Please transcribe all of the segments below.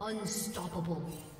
Unstoppable.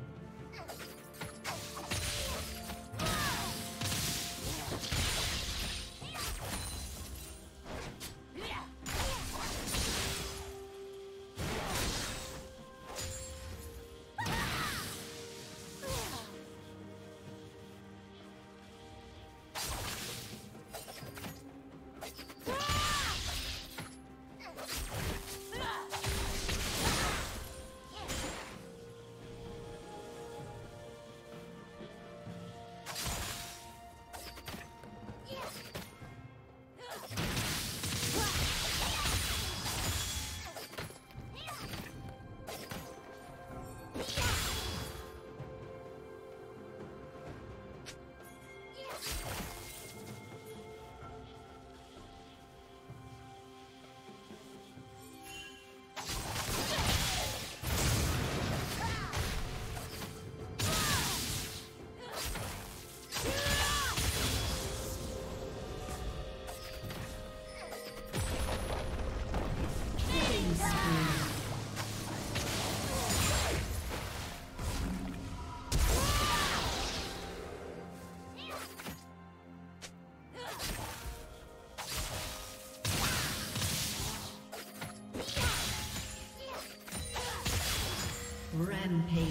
Rampage.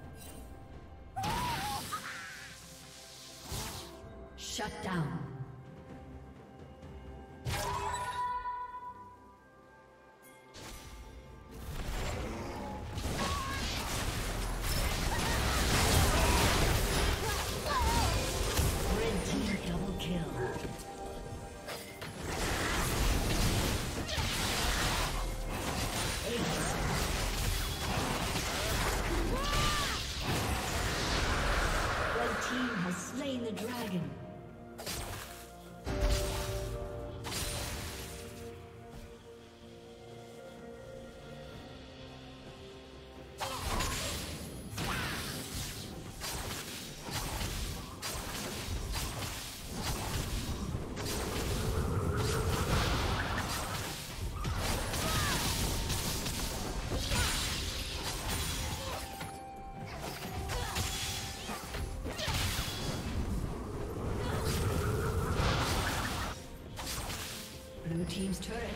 the dragon.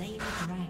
Slain the dragon.